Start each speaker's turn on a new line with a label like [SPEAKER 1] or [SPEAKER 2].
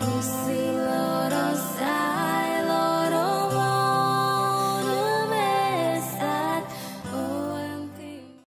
[SPEAKER 1] You see